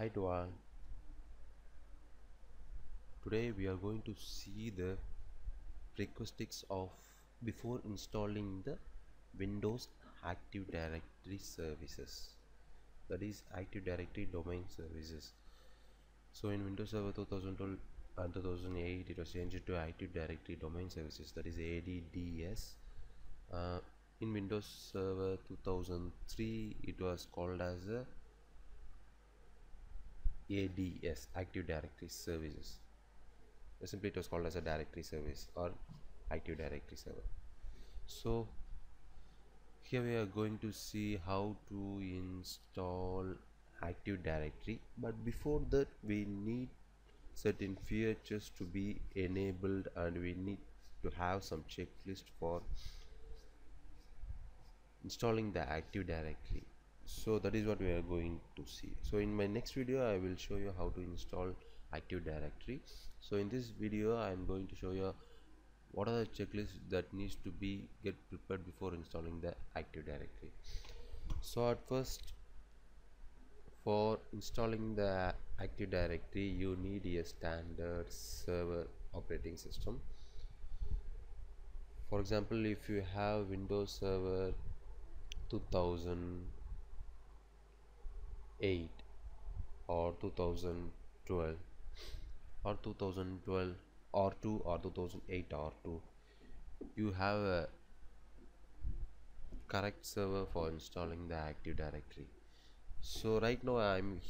Hi all. Today we are going to see the prerequisites of before installing the Windows Active Directory services. That is Active Directory domain services. So in Windows Server 2012 and 2008 it was changed to Active Directory domain services that is ADDS. Uh, in Windows Server 2003 it was called as a ADS Active Directory Services. Simply it was called as a directory service or Active Directory server. So here we are going to see how to install Active Directory but before that we need certain features to be enabled and we need to have some checklist for installing the Active Directory so that is what we are going to see. So in my next video I will show you how to install Active Directory. So in this video I am going to show you what are the checklists that needs to be get prepared before installing the Active Directory. So at first for installing the Active Directory you need a standard server operating system. For example if you have Windows Server 2008 or 2012 or 2012 or 2 or 2008 or 2 you have a correct server for installing the active directory. So right now i'm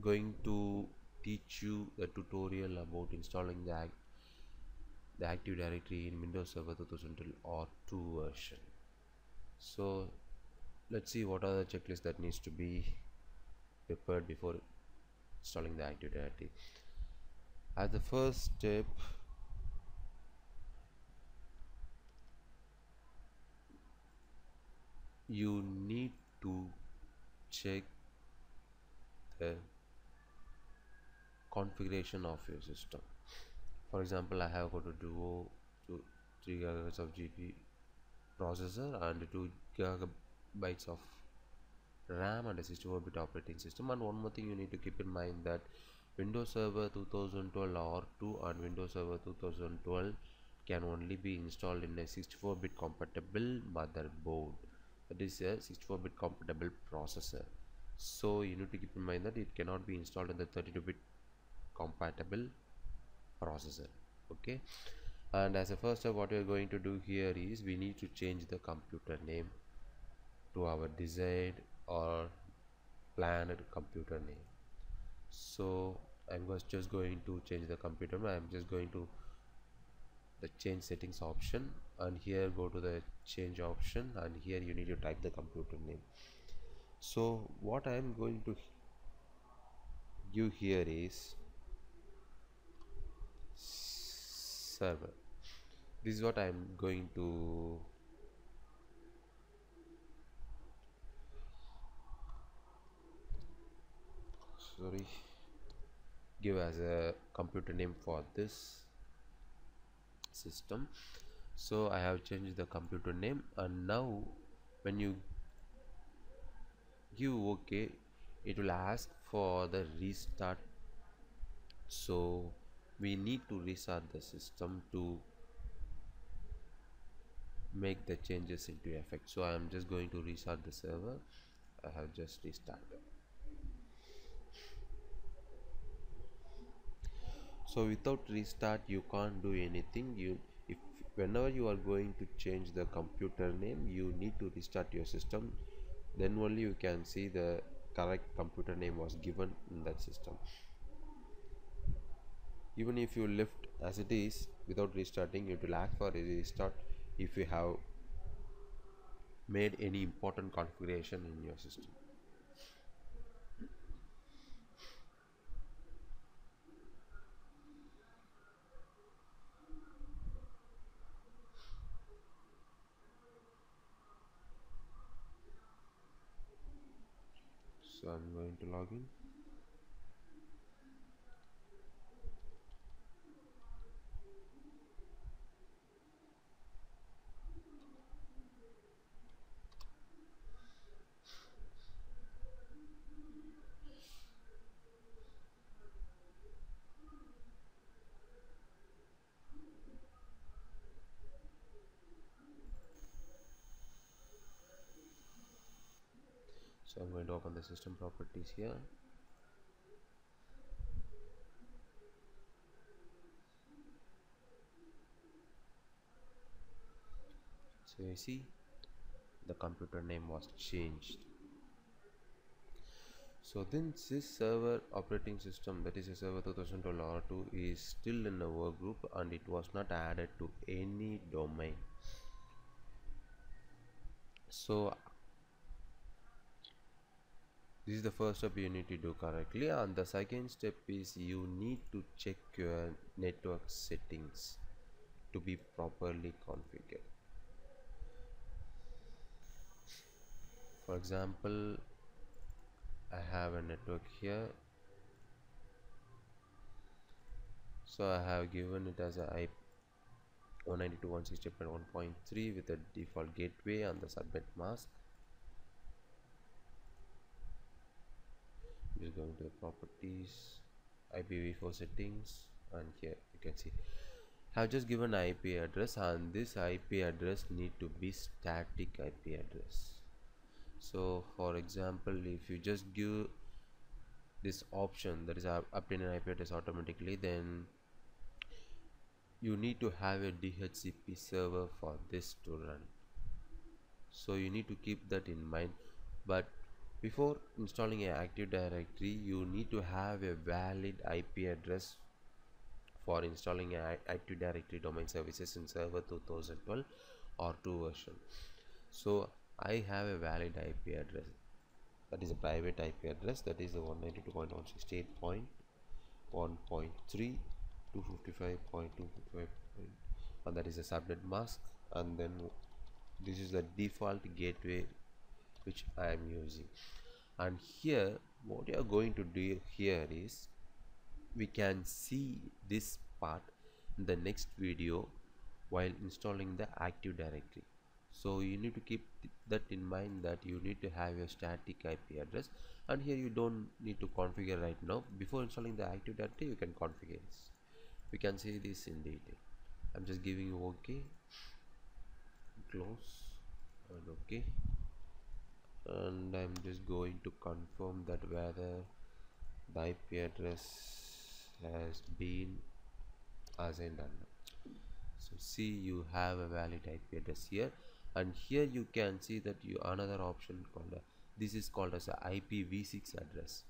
going to teach you a tutorial about installing the act the active directory in windows server 2012 or 2 version. So let's see what are the checklists that needs to be prepared before installing the active directory as the first step you need to check the configuration of your system. For example I have got a duo to 3 gigahertz of GP processor and 2 gigabytes of RAM and a 64-bit operating system. And one more thing you need to keep in mind that Windows Server 2012 R2 and Windows Server 2012 can only be installed in a 64-bit compatible motherboard. That is a 64-bit compatible processor. So you need to keep in mind that it cannot be installed in the 32-bit compatible processor. Okay? And as a first step what we are going to do here is we need to change the computer name to our desired or planned computer name. So I'm just going to change the computer I'm just going to the change settings option and here go to the change option and here you need to type the computer name. So what I am going to give here is server. This is what I am going to sorry give as a computer name for this system. So I have changed the computer name and now when you give ok it will ask for the restart. So we need to restart the system to make the changes into effect. So I am just going to restart the server. I have just restarted so without restart you can't do anything. You if whenever you are going to change the computer name you need to restart your system. Then only you can see the correct computer name was given in that system. Even if you left as it is without restarting it will ask for a restart if you have made any important configuration in your system so I'm going to log in so I'm going to open the system properties here. So you see the computer name was changed. So then this server operating system that is a server 2012 R2 is still in a work group and it was not added to any domain. So this is the first step you need to do correctly and the second step is you need to check your network settings to be properly configured. For example I have a network here. So I have given it as a IP 192.168.1.3 with a default gateway and the subnet mask just going to the properties IPv4 settings and here you can see. I have just given IP address and this IP address need to be static IP address. So for example if you just give this option that is uh, obtain an IP address automatically then you need to have a DHCP server for this to run. So you need to keep that in mind. But before installing an active directory you need to have a valid IP address for installing an active directory domain services in server 2012 or 2 version. So I have a valid IP address. That is a private IP address. That is the 192.168.1.3 255.255 and that is a subnet mask. And then this is the default gateway which I am using. And here what you are going to do here is we can see this part in the next video while installing the active directory. So you need to keep that in mind that you need to have a static IP address. And here you don't need to configure right now. Before installing the active directory you can configure this. We can see this in detail. I'm just giving you OK close. And OK and I'm just going to confirm that whether the IP address has been assigned or not. So see you have a valid IP address here and here you can see that you another option called a, this is called as a IPv6 address.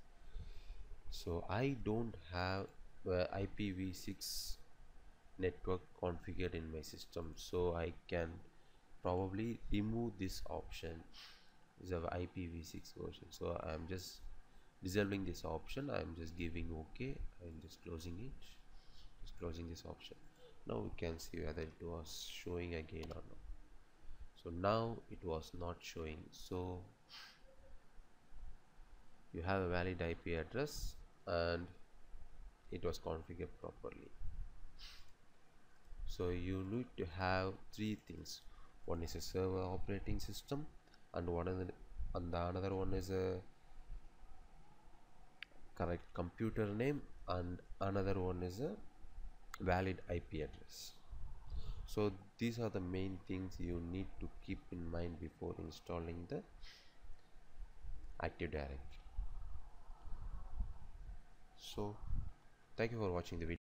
So I don't have uh, IPv6 network configured in my system so I can probably remove this option is of IPv6 version. So I'm just disabling this option. I'm just giving OK I'm just closing it. Just closing this option. Now we can see whether it was showing again or not. So now it was not showing. So you have a valid IP address and it was configured properly. So you need to have three things. One is a server operating system and one other and the another one is a correct computer name and another one is a valid IP address. So these are the main things you need to keep in mind before installing the active directory. So thank you for watching the video